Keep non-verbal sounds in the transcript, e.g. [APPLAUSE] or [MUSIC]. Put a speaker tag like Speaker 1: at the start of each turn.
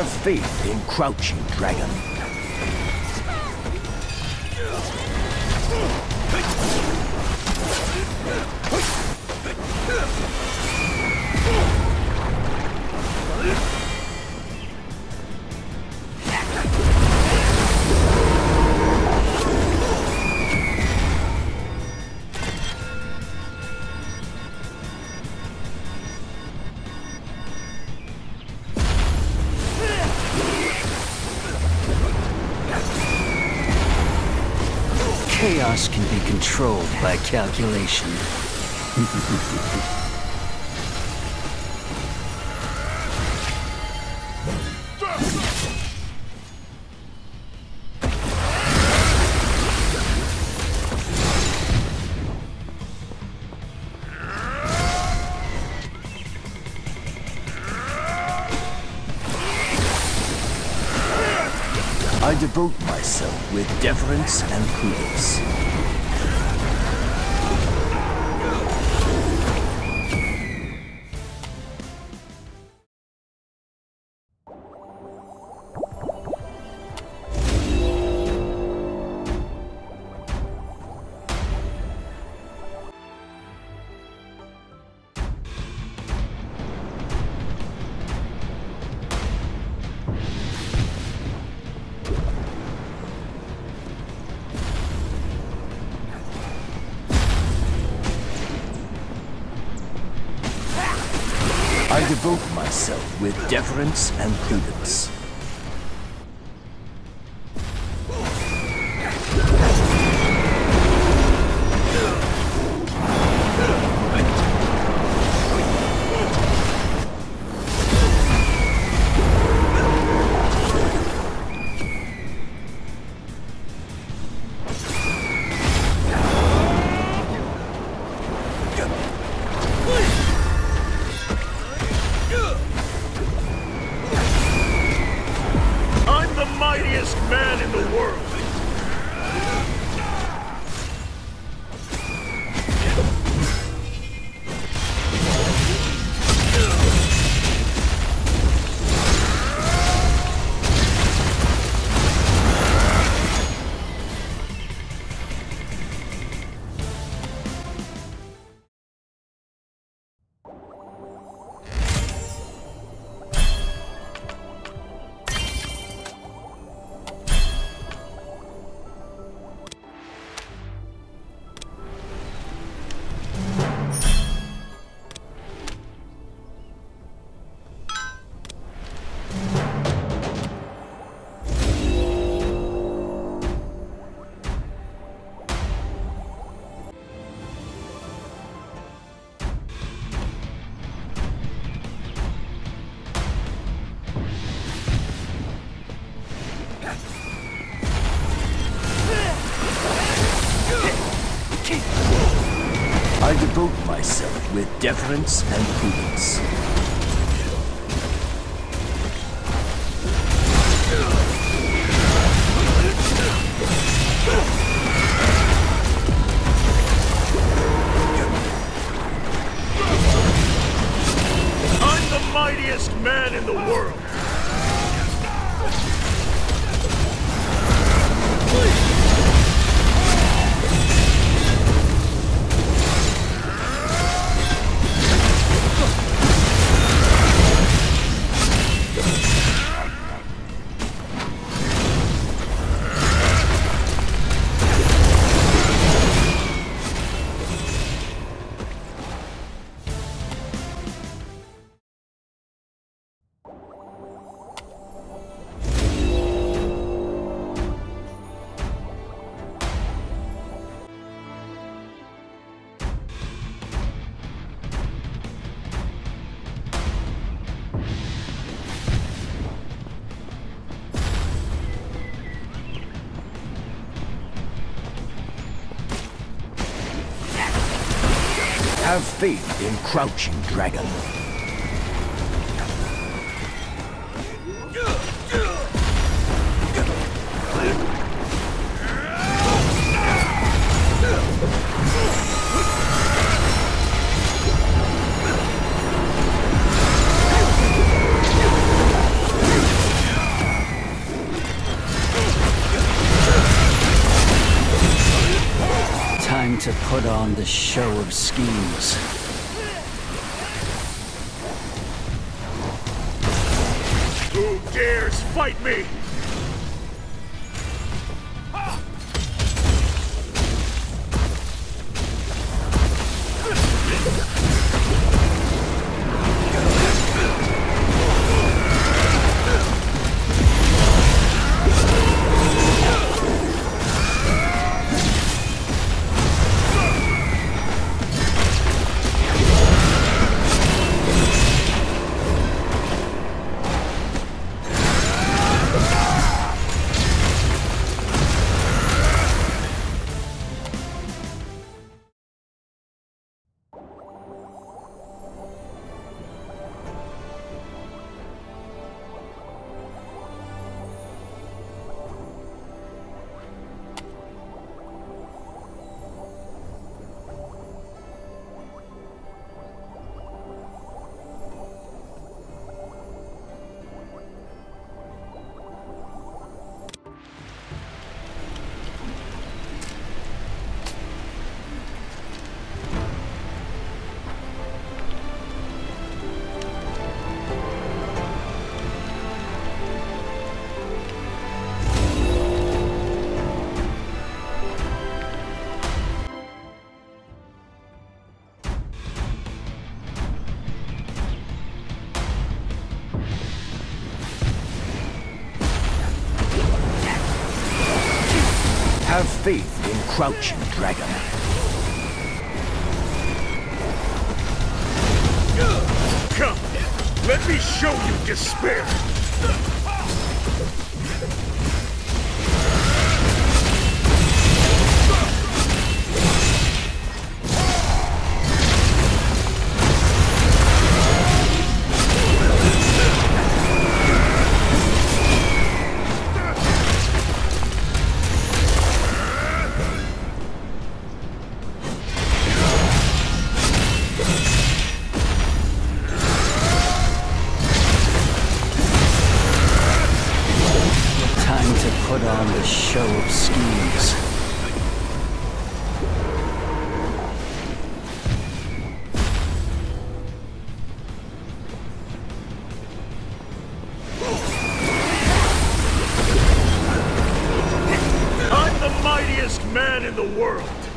Speaker 1: Have faith in Crouching Dragon.
Speaker 2: Chaos can be controlled by calculation. [LAUGHS]
Speaker 1: devote myself with deference and prudence. I devote myself with deference and prudence.
Speaker 3: Mightiest man in the world.
Speaker 1: I devote myself with deference and prudence. Have faith in Crouching Dragon.
Speaker 2: To put on the show of schemes.
Speaker 3: Who dares fight me?
Speaker 1: Have faith in Crouching Dragon.
Speaker 3: Come, let me show you despair. World.